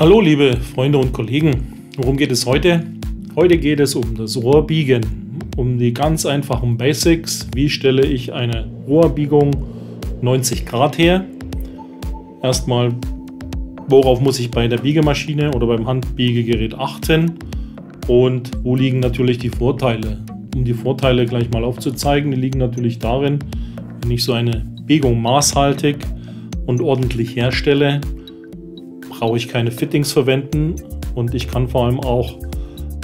Hallo liebe Freunde und Kollegen, worum geht es heute? Heute geht es um das Rohrbiegen, um die ganz einfachen Basics. Wie stelle ich eine Rohrbiegung 90 Grad her? Erstmal, worauf muss ich bei der Biegemaschine oder beim Handbiegegerät achten? Und wo liegen natürlich die Vorteile? Um die Vorteile gleich mal aufzuzeigen, die liegen natürlich darin, wenn ich so eine Biegung maßhaltig und ordentlich herstelle, brauche ich keine Fittings verwenden und ich kann vor allem auch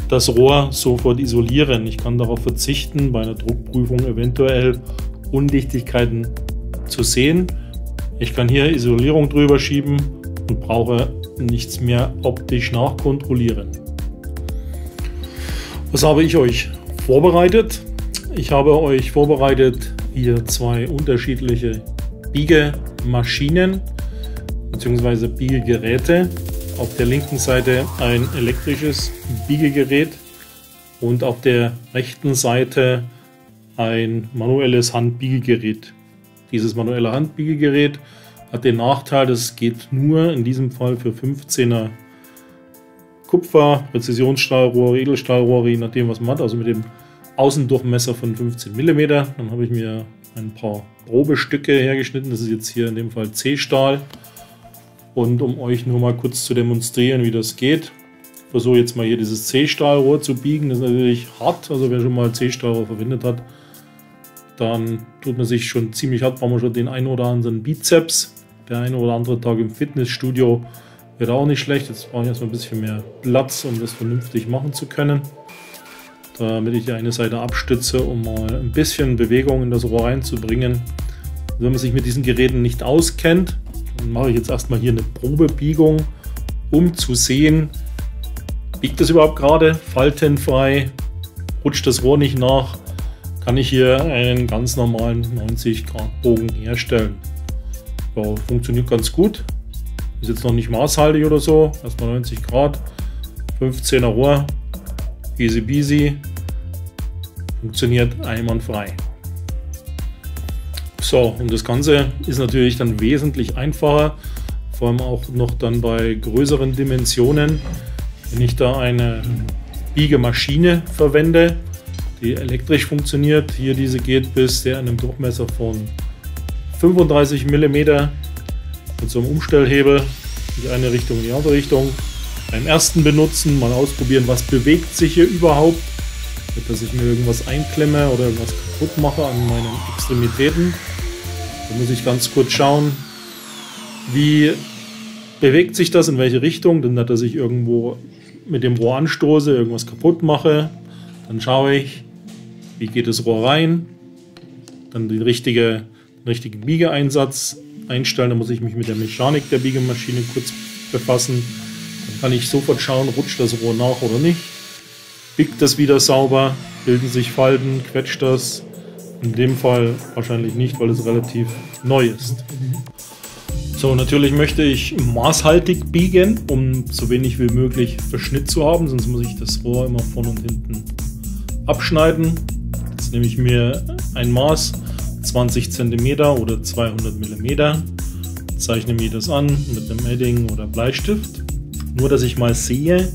das Rohr sofort isolieren. Ich kann darauf verzichten, bei einer Druckprüfung eventuell Undichtigkeiten zu sehen. Ich kann hier Isolierung drüber schieben und brauche nichts mehr optisch nachkontrollieren. Was habe ich euch vorbereitet? Ich habe euch vorbereitet hier zwei unterschiedliche Biegemaschinen bzw. Biegegeräte. Auf der linken Seite ein elektrisches Biegegerät und auf der rechten Seite ein manuelles Handbiegegerät. Dieses manuelle Handbiegegerät hat den Nachteil, das geht nur in diesem Fall für 15er Kupfer, Präzisionsstahlrohre, Edelstahlrohre, je nachdem was man hat, also mit dem Außendurchmesser von 15 mm. Dann habe ich mir ein paar Probestücke hergeschnitten. Das ist jetzt hier in dem Fall C-Stahl. Und um euch nur mal kurz zu demonstrieren, wie das geht, versuche jetzt mal hier dieses C-Stahlrohr zu biegen. Das ist natürlich hart, also wer schon mal C-Stahlrohr verwendet hat, dann tut man sich schon ziemlich hart, braucht man schon den einen oder anderen Bizeps. Der eine oder andere Tag im Fitnessstudio wäre auch nicht schlecht. Jetzt brauche ich erstmal ein bisschen mehr Platz, um das vernünftig machen zu können. Damit ich die eine Seite abstütze, um mal ein bisschen Bewegung in das Rohr reinzubringen. Wenn man sich mit diesen Geräten nicht auskennt, dann mache ich jetzt erstmal hier eine Probebiegung, um zu sehen, biegt das überhaupt gerade, faltenfrei, rutscht das Rohr nicht nach, kann ich hier einen ganz normalen 90 Grad Bogen herstellen. Ja, funktioniert ganz gut, ist jetzt noch nicht maßhaltig oder so, erstmal 90 Grad, 15er Rohr, easy peasy, funktioniert einwandfrei. So, und das Ganze ist natürlich dann wesentlich einfacher, vor allem auch noch dann bei größeren Dimensionen. Wenn ich da eine Biegemaschine verwende, die elektrisch funktioniert, hier diese geht bis der einem Durchmesser von 35 mm mit so einem Umstellhebel in die eine Richtung, in die andere Richtung. Beim ersten benutzen, mal ausprobieren, was bewegt sich hier überhaupt. Dass ich mir irgendwas einklemme oder irgendwas kaputt mache an meinen Extremitäten. Da muss ich ganz kurz schauen, wie bewegt sich das, in welche Richtung. Denn dass ich irgendwo mit dem Rohr anstoße, irgendwas kaputt mache, dann schaue ich, wie geht das Rohr rein. Dann den, richtige, den richtigen Biegeeinsatz einstellen. Da muss ich mich mit der Mechanik der Biegemaschine kurz befassen. Dann kann ich sofort schauen, rutscht das Rohr nach oder nicht. Biegt das wieder sauber, bilden sich Falten, quetscht das, in dem Fall wahrscheinlich nicht, weil es relativ neu ist. So, natürlich möchte ich maßhaltig biegen, um so wenig wie möglich Verschnitt zu haben, sonst muss ich das Rohr immer von und hinten abschneiden. Jetzt nehme ich mir ein Maß 20 cm oder 200 mm, zeichne mir das an mit einem Edding oder Bleistift, nur dass ich mal sehe,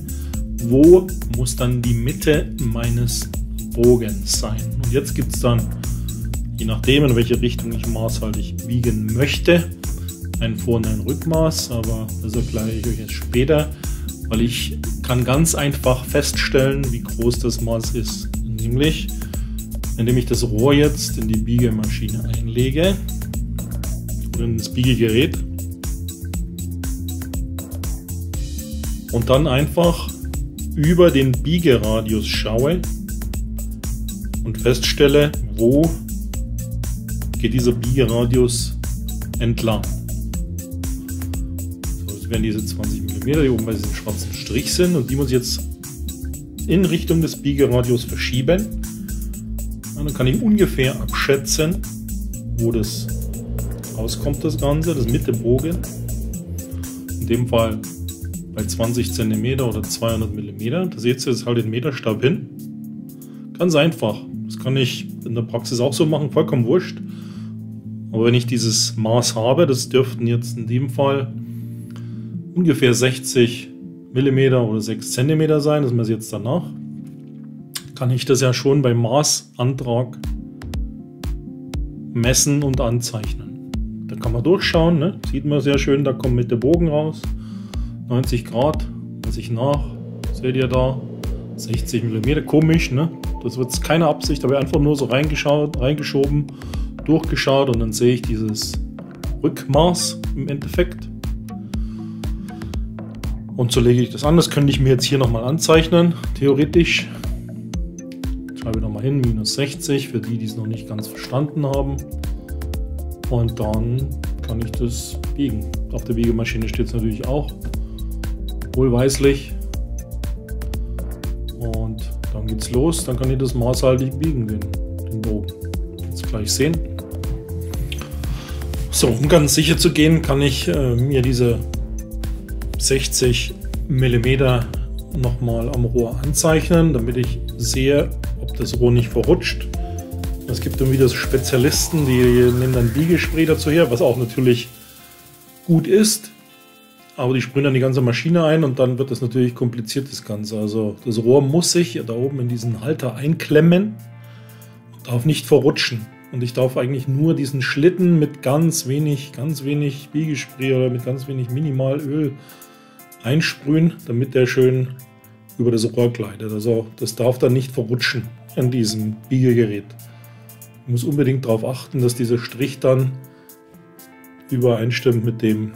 wo muss dann die Mitte meines Bogens sein. Und jetzt gibt es dann je nachdem, in welche Richtung ich maßhaltig wiegen möchte. Ein Vor- und ein Rückmaß, aber das erkläre ich euch jetzt später, weil ich kann ganz einfach feststellen, wie groß das Maß ist. Nämlich, indem ich das Rohr jetzt in die Biegemaschine einlege oder in das Biegegerät und dann einfach über den Biegeradius schaue und feststelle, wo geht dieser Biegeradius entlang. So, das wären diese 20 mm, die oben bei diesem schwarzen Strich sind und die muss ich jetzt in Richtung des Biegeradius verschieben. Und dann kann ich ungefähr abschätzen, wo das rauskommt, das Ganze, das Mittebogen. In dem Fall bei 20 cm oder 200 mm. Da seht ihr, jetzt halt den Meterstab hin. Ganz einfach. Das kann ich in der Praxis auch so machen, vollkommen wurscht. Aber wenn ich dieses Maß habe, das dürften jetzt in dem Fall ungefähr 60 mm oder 6 cm sein, das messen wir jetzt danach, kann ich das ja schon beim Maßantrag messen und anzeichnen. Da kann man durchschauen, ne? sieht man sehr schön, da kommt mit der Bogen raus, 90 Grad, messe ich nach, seht ihr da, 60 mm, komisch, ne? das wird keine Absicht, aber einfach nur so reingeschaut, reingeschoben, durchgeschaut und dann sehe ich dieses Rückmaß im Endeffekt. Und so lege ich das an. Das könnte ich mir jetzt hier nochmal anzeichnen, theoretisch. Schreibe nochmal hin, minus 60, für die, die es noch nicht ganz verstanden haben. Und dann kann ich das biegen. Auf der Biegemaschine steht es natürlich auch wohlweislich. Und dann geht's los. Dann kann ich das maßhaltig biegen, den, den Bogen. Jetzt gleich sehen. So, um ganz sicher zu gehen, kann ich äh, mir diese 60 mm nochmal am Rohr anzeichnen, damit ich sehe, ob das Rohr nicht verrutscht. Es gibt dann wieder Spezialisten, die nehmen dann Biegespray dazu her, was auch natürlich gut ist. Aber die sprühen dann die ganze Maschine ein und dann wird das natürlich kompliziert, das Ganze. Also das Rohr muss sich da oben in diesen Halter einklemmen und darf nicht verrutschen. Und ich darf eigentlich nur diesen Schlitten mit ganz wenig, ganz wenig Biegespray oder mit ganz wenig Minimalöl einsprühen, damit der schön über das Rohr gleitet. Also das darf dann nicht verrutschen an diesem Biegegerät. Ich muss unbedingt darauf achten, dass dieser Strich dann übereinstimmt mit dem,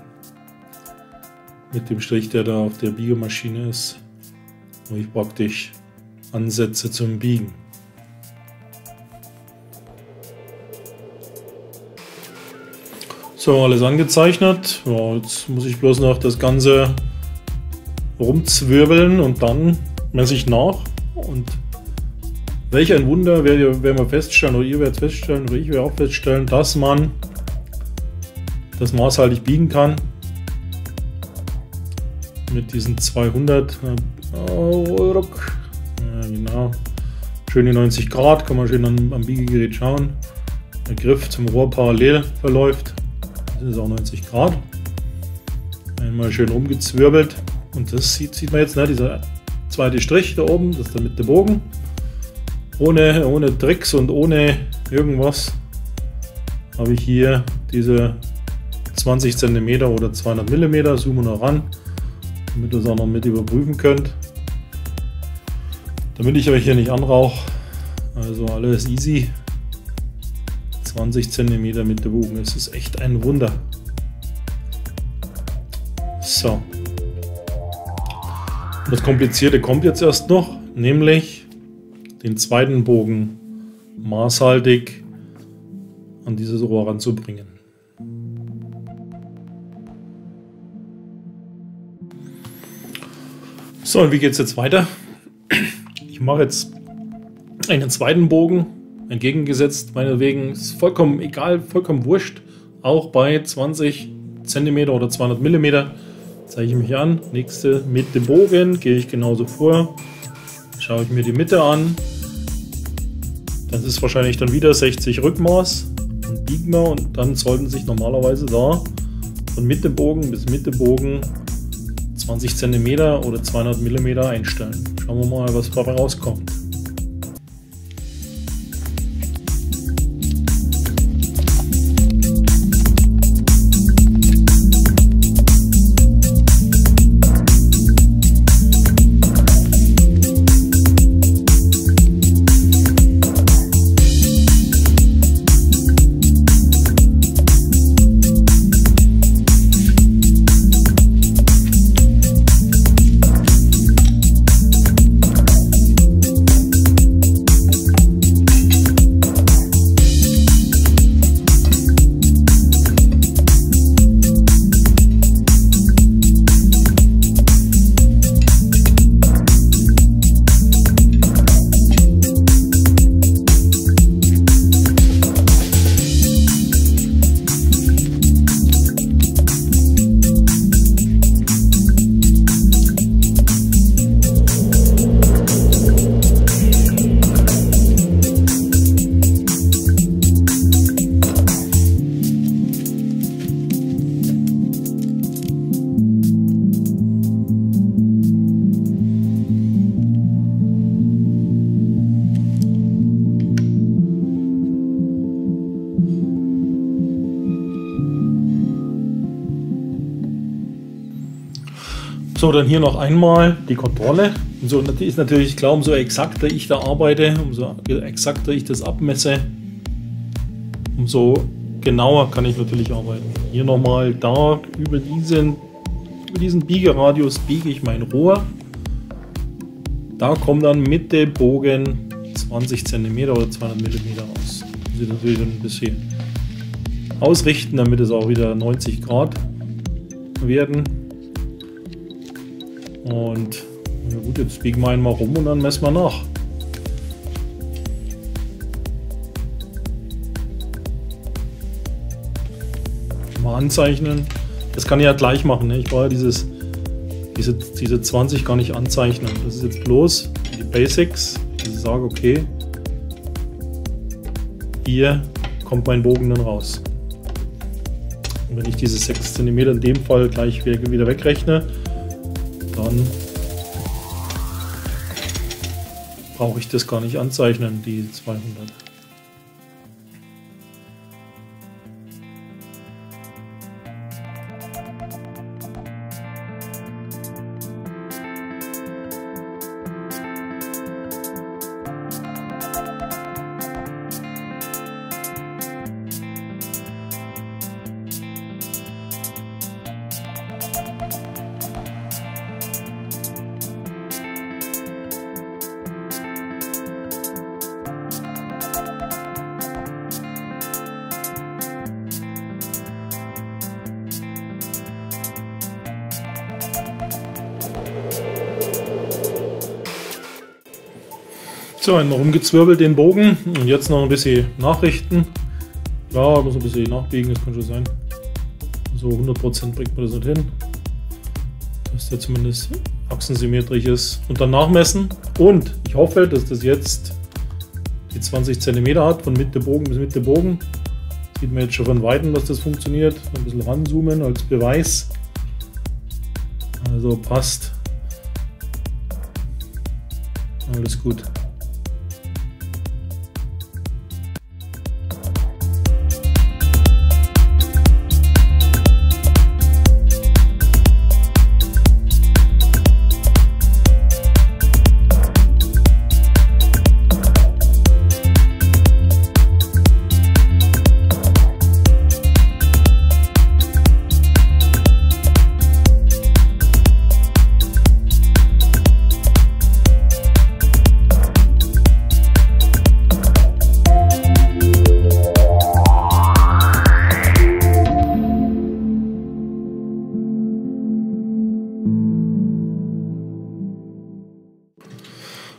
mit dem Strich, der da auf der Biegemaschine ist, wo ich praktisch ansetze zum Biegen. So, alles angezeichnet. Ja, jetzt muss ich bloß noch das Ganze rumzwirbeln und dann messe ich nach. Und welch ein Wunder werden wir feststellen, oder ihr werdet feststellen, oder ich werde auch feststellen, dass man das maßhaltig biegen kann. Mit diesen 200 Euro. Ja, genau. Schöne 90 Grad, kann man schön am, am Biegegerät schauen. Der Griff zum Rohr parallel verläuft. Das ist auch 90 Grad. Einmal schön rumgezwirbelt. Und das sieht, sieht man jetzt, ne, dieser zweite Strich da oben, das ist der mit Bogen. Ohne, ohne Tricks und ohne irgendwas habe ich hier diese 20 cm oder 200 mm, zoomen noch ran, damit ihr es auch noch mit überprüfen könnt. Damit ich euch hier nicht anrauche, also alles easy. 20 cm mit dem Bogen, es ist echt ein Wunder. So, das Komplizierte kommt jetzt erst noch, nämlich den zweiten Bogen maßhaltig an dieses Rohr ranzubringen. So, und wie geht es jetzt weiter? Ich mache jetzt einen zweiten Bogen, entgegengesetzt meinetwegen, ist vollkommen egal, vollkommen wurscht, auch bei 20 cm oder 200 mm zeige ich mich an. Nächste mit dem Bogen gehe ich genauso vor. Schaue ich mir die Mitte an. Das ist wahrscheinlich dann wieder 60 Rückmaß und biegen wir und dann sollten sich normalerweise da von Mitte Bogen bis Mitte Bogen 20 cm oder 200 mm einstellen. Schauen wir mal, was dabei rauskommt. So, dann hier noch einmal die Kontrolle. Und so ist natürlich klar, umso exakter ich da arbeite, umso exakter ich das abmesse, umso genauer kann ich natürlich arbeiten. Hier nochmal da über diesen, über diesen Biegeradius biege ich mein Rohr. Da kommt dann mit dem Bogen 20 cm oder 200 mm raus. Muss ich natürlich ein bisschen ausrichten, damit es auch wieder 90 Grad werden. Und na gut, jetzt biegen wir einmal rum und dann messen wir nach. Mal anzeichnen. Das kann ich ja gleich machen. Ne? Ich brauche ja dieses, diese, diese 20 gar nicht anzeichnen. Das ist jetzt bloß die Basics. Ich sage, okay, hier kommt mein Bogen dann raus. Und wenn ich diese 6 cm in dem Fall gleich wieder wegrechne, dann brauche ich das gar nicht anzeichnen, die 200. So, einmal rumgezwirbelt den Bogen und jetzt noch ein bisschen nachrichten. Ja, muss ein bisschen nachbiegen, das kann schon sein. So 100% bringt man das nicht hin. Dass der zumindest achsensymmetrisch ist. Und dann nachmessen. Und ich hoffe, dass das jetzt die 20 cm hat, von Mitte Bogen bis Mitte Bogen. Sieht man jetzt schon von Weitem, dass das funktioniert. Ein bisschen ranzoomen als Beweis. Also passt. Alles gut.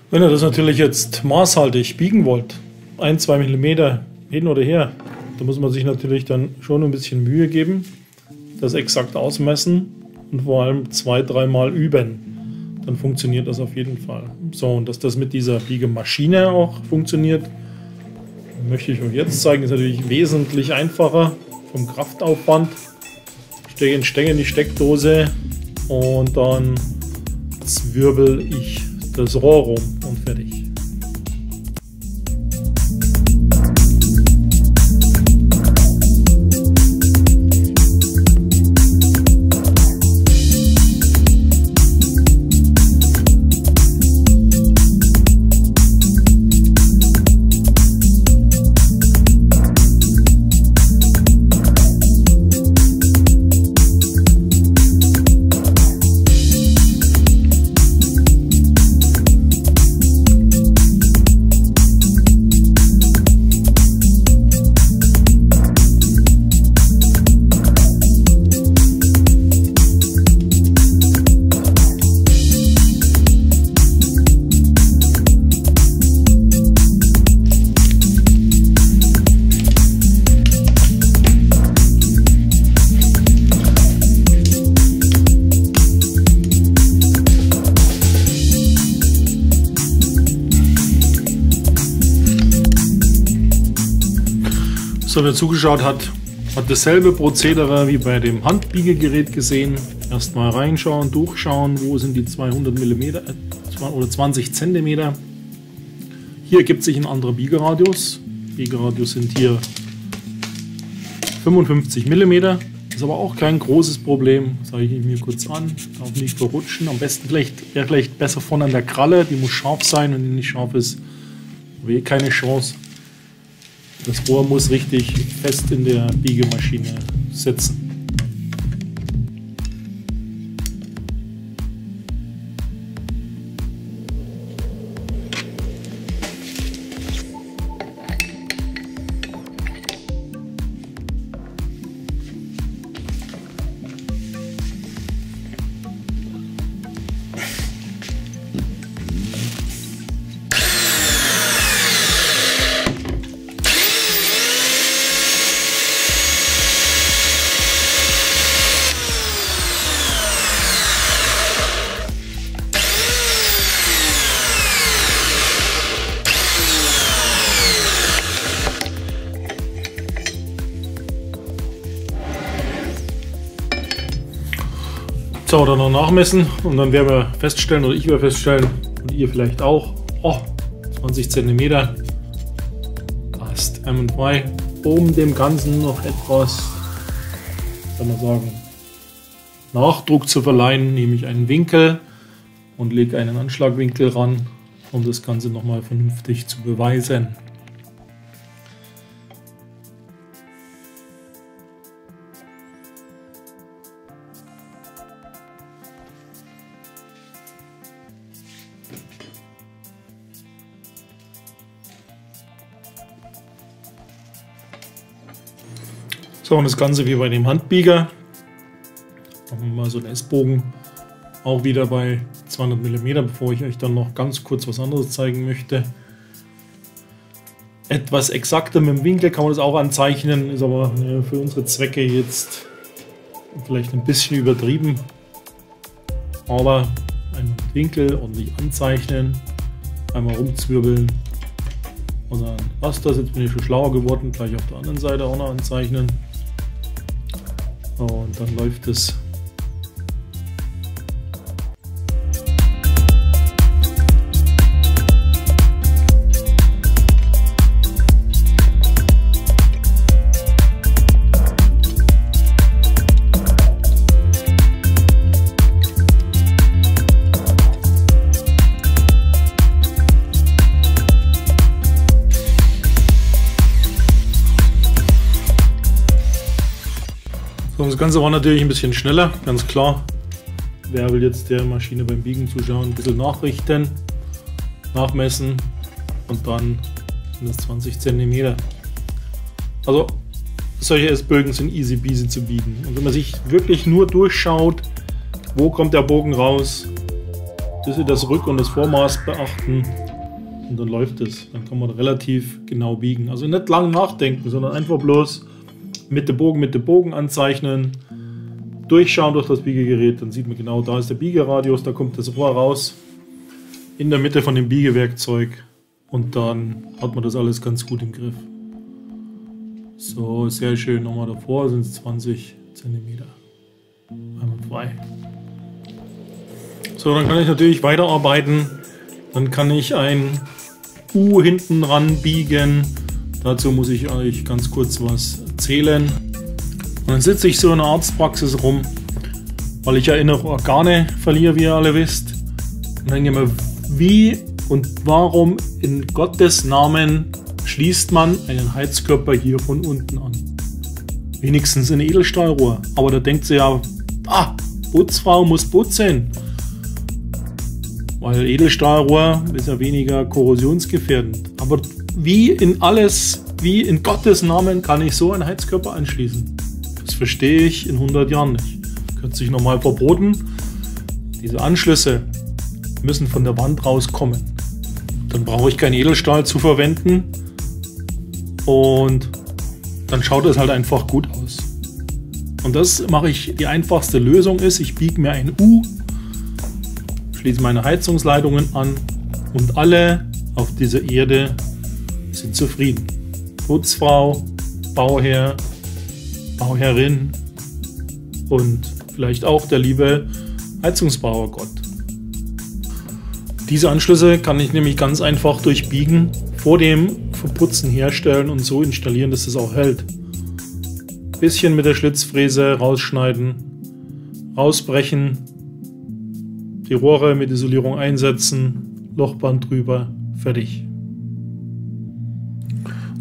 Wenn ihr das natürlich jetzt maßhaltig biegen wollt, ein, zwei Millimeter hin oder her, da muss man sich natürlich dann schon ein bisschen Mühe geben, das exakt ausmessen und vor allem zwei, dreimal üben. Dann funktioniert das auf jeden Fall. So, und dass das mit dieser Biegemaschine auch funktioniert, möchte ich euch jetzt zeigen. Ist natürlich wesentlich einfacher vom Kraftaufwand. Stecke den Stängel in die Steckdose und dann zwirbel ich das Rohr rum und fertig. Zugeschaut hat, hat dasselbe Prozedere wie bei dem Handbiegegerät gesehen. Erstmal reinschauen, durchschauen, wo sind die 200 mm äh, oder 20 cm. Hier ergibt sich ein anderer Biegeradius. Biegeradius sind hier 55 mm. Ist aber auch kein großes Problem. Zeige ich mir kurz an. Darf nicht verrutschen. Am besten vielleicht, vielleicht besser vorne an der Kralle. Die muss scharf sein. Wenn die nicht scharf ist, habe ich keine Chance. Das Rohr muss richtig fest in der Biegemaschine sitzen. So, dann noch nachmessen und dann werden wir feststellen, oder ich werde feststellen, und ihr vielleicht auch, oh, 20 cm. Da ist M2, um dem Ganzen noch etwas, soll man sagen, Nachdruck zu verleihen, nehme ich einen Winkel und lege einen Anschlagwinkel ran, um das Ganze nochmal vernünftig zu beweisen. So, und das Ganze wie bei dem Handbieger. Machen wir mal so einen S-Bogen. Auch wieder bei 200 mm, bevor ich euch dann noch ganz kurz was anderes zeigen möchte. Etwas exakter mit dem Winkel kann man das auch anzeichnen, ist aber ja, für unsere Zwecke jetzt vielleicht ein bisschen übertrieben. Aber einen Winkel ordentlich anzeichnen, einmal rumzwirbeln und dann passt das. Jetzt bin ich schon schlauer geworden, gleich auf der anderen Seite auch noch anzeichnen. Und dann läuft es Ganze war natürlich ein bisschen schneller, ganz klar. Wer will jetzt der Maschine beim Biegen zuschauen? Ein bisschen nachrichten, nachmessen und dann sind das 20 cm. Also solche S-Bögen sind easy peasy zu biegen. Und wenn man sich wirklich nur durchschaut, wo kommt der Bogen raus, bis wir das Rück- und das Vormaß beachten und dann läuft es. Dann kann man relativ genau biegen. Also nicht lang nachdenken, sondern einfach bloß mit dem Bogen mit dem Bogen anzeichnen, durchschauen durch das Biegegerät, dann sieht man genau, da ist der Biegeradius, da kommt das Rohr raus, in der Mitte von dem Biegewerkzeug und dann hat man das alles ganz gut im Griff. So, sehr schön. Nochmal davor sind es 20 cm. Einmal frei. So, dann kann ich natürlich weiterarbeiten. Dann kann ich ein U hinten ran biegen. Dazu muss ich euch ganz kurz was erzählen. Und dann sitze ich so in der Arztpraxis rum, weil ich ja innere Organe verliere, wie ihr alle wisst. Und dann denke ich mir, wie und warum in Gottes Namen schließt man einen Heizkörper hier von unten an? Wenigstens in Edelstahlrohr. Aber da denkt sie ja, ah, Putzfrau muss putzen. Weil Edelstahlrohr ist ja weniger korrosionsgefährdend. Aber wie in alles wie in Gottes Namen kann ich so einen Heizkörper anschließen? Das verstehe ich in 100 Jahren nicht. Kürzlich nochmal verboten. Diese Anschlüsse müssen von der Wand rauskommen. Dann brauche ich kein Edelstahl zu verwenden. Und dann schaut es halt einfach gut aus. Und das mache ich, die einfachste Lösung ist, ich biege mir ein U, schließe meine Heizungsleitungen an und alle auf dieser Erde sind zufrieden. Putzfrau, Bauherr, Bauherrin und vielleicht auch der liebe Heizungsbauer Gott. Diese Anschlüsse kann ich nämlich ganz einfach durchbiegen, vor dem Verputzen herstellen und so installieren, dass es auch hält. bisschen mit der Schlitzfräse rausschneiden, rausbrechen, die Rohre mit Isolierung einsetzen, Lochband drüber, fertig.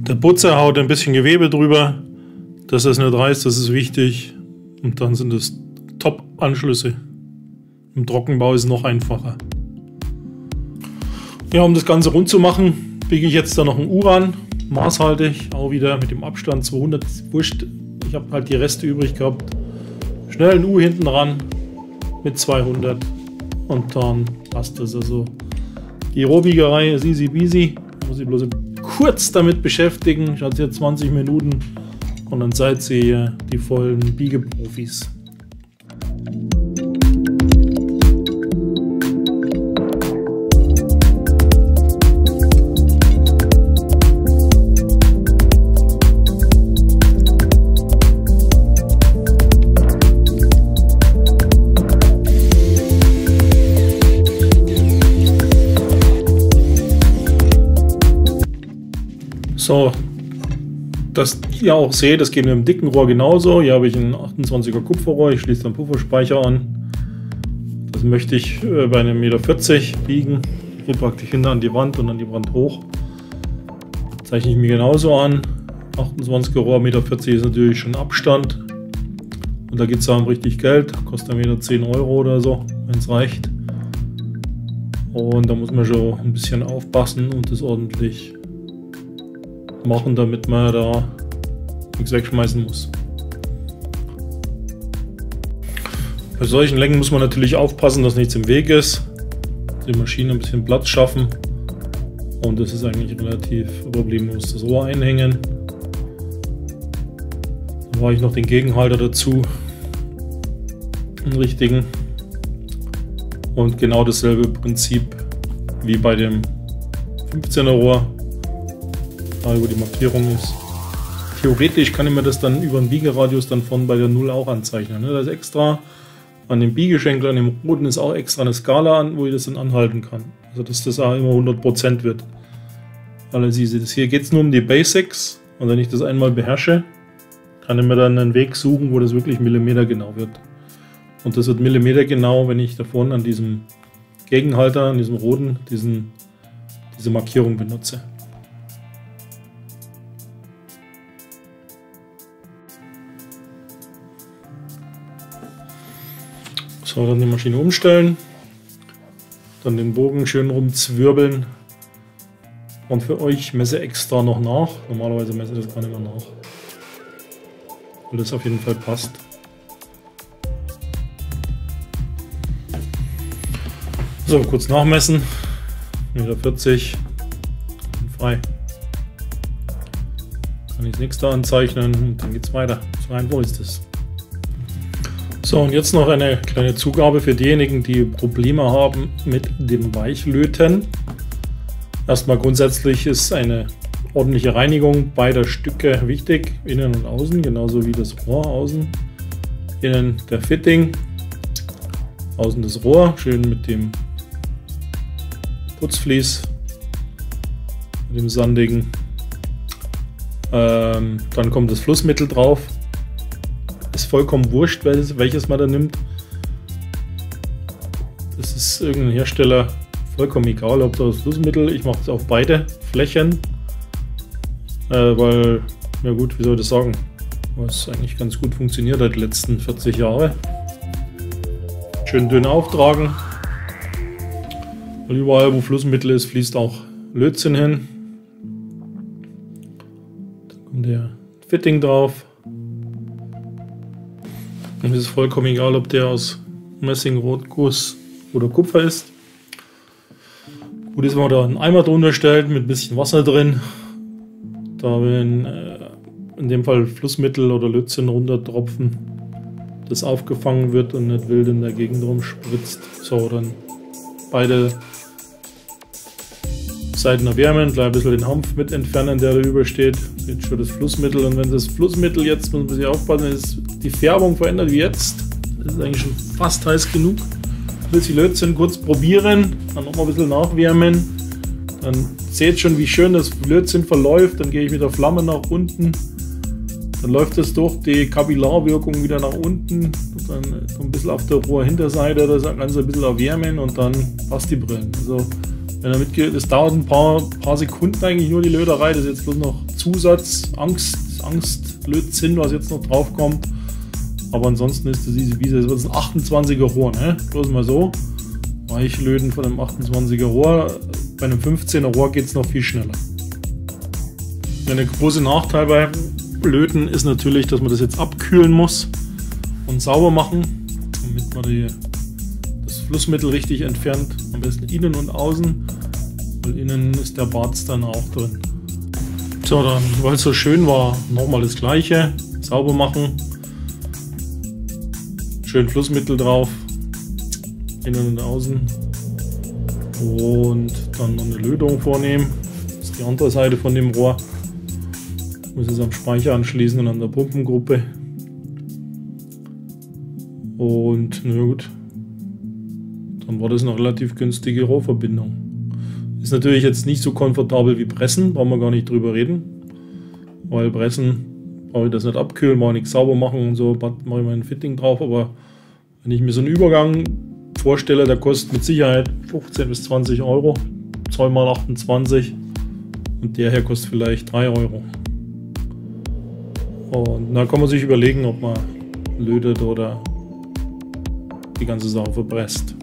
Der Putzer haut ein bisschen Gewebe drüber, dass das nicht reißt, das ist wichtig. Und dann sind es Top-Anschlüsse. Im Trockenbau ist es noch einfacher. Ja, um das Ganze rund zu machen, biege ich jetzt da noch ein Uran, maßhaltig, auch wieder mit dem Abstand 200, wurscht. Ich habe halt die Reste übrig gehabt. Schnell ein U hinten ran mit 200 und dann passt das. Also die Rohbiegerei ist easy peasy. Muss ich bloß kurz damit beschäftigen. Ich hatte jetzt 20 Minuten und dann seid ihr die vollen Biegeprofis. So, dass ihr auch seht, das geht mit dem dicken Rohr genauso. Hier habe ich ein 28er Kupferrohr, ich schließe den Pufferspeicher an. Das möchte ich äh, bei einem Meter 40 biegen. Hier praktisch hinter an die Wand und an die Wand hoch. Zeichne ich mir genauso an. 28er Rohr, Meter 40 ist natürlich schon Abstand. Und da geht es um richtig Geld, kostet ein Meter 10 Euro oder so, wenn es reicht. Und da muss man schon ein bisschen aufpassen und das ordentlich machen, damit man da nichts wegschmeißen muss. Bei solchen Längen muss man natürlich aufpassen, dass nichts im Weg ist. Die Maschine ein bisschen Platz schaffen. Und das ist eigentlich relativ problemlos. Das Rohr einhängen. Dann mache ich noch den Gegenhalter dazu. Den richtigen. Und genau dasselbe Prinzip wie bei dem 15er Rohr da wo die Markierung ist. Theoretisch kann ich mir das dann über den Biegeradius dann von bei der 0 auch anzeichnen. Ne? Da ist extra an dem Biegeschenkel, an dem roten ist auch extra eine Skala an, wo ich das dann anhalten kann. Also dass das auch immer 100% wird. Alles easy. Das hier geht es nur um die Basics und wenn ich das einmal beherrsche, kann ich mir dann einen Weg suchen, wo das wirklich Millimeter genau wird. Und das wird Millimeter genau, wenn ich davon an diesem Gegenhalter, an diesem roten, diesen, diese Markierung benutze. So, dann die Maschine umstellen. Dann den Bogen schön rumzwirbeln. Und für euch messe extra noch nach. Normalerweise messe ich das gar nicht mehr nach. Weil das auf jeden Fall passt. So, kurz nachmessen. Meter 40 und frei. Kann ich das nächste anzeichnen und dann geht es weiter. So einfach ist es. So, und jetzt noch eine kleine Zugabe für diejenigen, die Probleme haben mit dem Weichlöten. Erstmal grundsätzlich ist eine ordentliche Reinigung beider Stücke wichtig, innen und außen, genauso wie das Rohr außen. Innen der Fitting, außen das Rohr, schön mit dem Putzvlies, mit dem sandigen. Ähm, dann kommt das Flussmittel drauf, ist vollkommen wurscht, welches man da nimmt. Das ist irgendein Hersteller vollkommen egal, ob das Flussmittel. Ich mache es auf beide Flächen, äh, weil, ja gut, wie soll ich das sagen, was eigentlich ganz gut funktioniert hat die letzten 40 Jahre. Schön dünn auftragen. Weil überall, wo Flussmittel ist, fließt auch Lötzinn hin. Dann kommt der Fitting drauf. Und es ist vollkommen egal, ob der aus Messing, Rotguss oder Kupfer ist. Gut ist, wenn man da einen Eimer drunter stellt mit ein bisschen Wasser drin. Da wenn äh, in dem Fall Flussmittel oder Lötzinn runtertropfen, das aufgefangen wird und nicht wild in der Gegend rumspritzt. So, dann beide Seiten erwärmen, gleich ein bisschen den Hanf mit entfernen, der da übersteht. Jetzt schon das Flussmittel und wenn das Flussmittel jetzt, muss man sich aufpassen, ist die Färbung verändert wie jetzt. Das ist eigentlich schon fast heiß genug. Jetzt die Lötzinn kurz probieren, dann noch mal ein bisschen nachwärmen. Dann seht schon, wie schön das Lötzinn verläuft. Dann gehe ich mit der Flamme nach unten. Dann läuft es durch die Kapillarwirkung wieder nach unten, dann so ein bisschen auf der Rohrhinterseite das Ganze ein bisschen erwärmen und dann passt die Brillen. Also wenn er mitgeht, es dauert ein paar, paar Sekunden eigentlich nur die Löderei, das ist jetzt bloß noch Zusatz, Angst, Angst, Lötzinn, was jetzt noch drauf kommt. Aber ansonsten ist das easy peasy. Das ist ein 28er Rohr, ne? Bloß mal so. Weichlöten von einem 28er Rohr. Bei einem 15er Rohr geht es noch viel schneller. Der große Nachteil bei Löten ist natürlich, dass man das jetzt abkühlen muss und sauber machen, damit man die, das Flussmittel richtig entfernt. Am besten innen und außen, weil innen ist der Barz dann auch drin. So, dann, weil es so schön war, nochmal das gleiche. Sauber machen. Schön Flussmittel drauf. Innen und außen. Und dann noch eine Lötung vornehmen. Das ist die andere Seite von dem Rohr. Ich muss es am Speicher anschließen und an der Pumpengruppe. Und na gut, dann war das eine relativ günstige Rohrverbindung. Natürlich jetzt nicht so komfortabel wie Pressen, brauchen wir gar nicht drüber reden. Weil Pressen brauche ich das nicht abkühlen, brauche ich nichts sauber machen und so, mache ich mein Fitting drauf. Aber wenn ich mir so einen Übergang vorstelle, der kostet mit Sicherheit 15 bis 20 Euro, 2 mal 28 und der hier kostet vielleicht 3 Euro. Und dann kann man sich überlegen, ob man lötet oder die ganze Sache verpresst.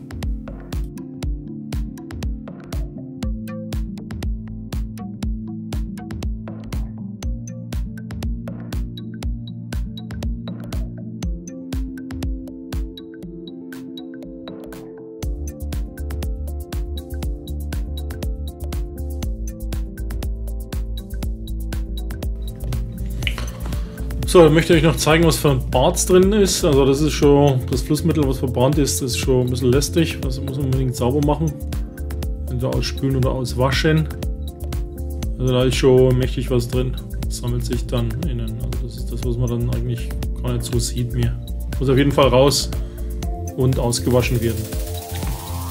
So, dann möchte ich euch noch zeigen, was für ein Barz drin ist. Also das ist schon, das Flussmittel, was verbrannt ist, ist schon ein bisschen lästig. Das muss man unbedingt sauber machen. Entweder ausspülen oder auswaschen. Also da ist schon mächtig was drin. Das sammelt sich dann innen. Also das ist das, was man dann eigentlich gar nicht so sieht mehr. Muss auf jeden Fall raus und ausgewaschen werden.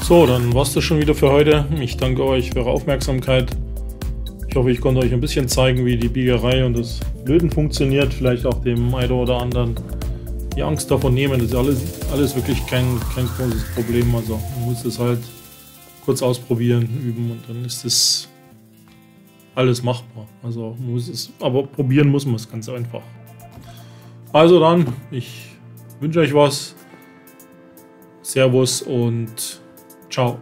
So, dann war es das schon wieder für heute. Ich danke euch für eure Aufmerksamkeit. Ich hoffe, ich konnte euch ein bisschen zeigen, wie die Biegerei und das Löten funktioniert. Vielleicht auch dem einen oder anderen die Angst davon nehmen. Das ist alles, alles wirklich kein, kein großes Problem. Also man muss es halt kurz ausprobieren, üben und dann ist es alles machbar. Also muss es, aber probieren muss man es ganz einfach. Also dann, ich wünsche euch was. Servus und ciao.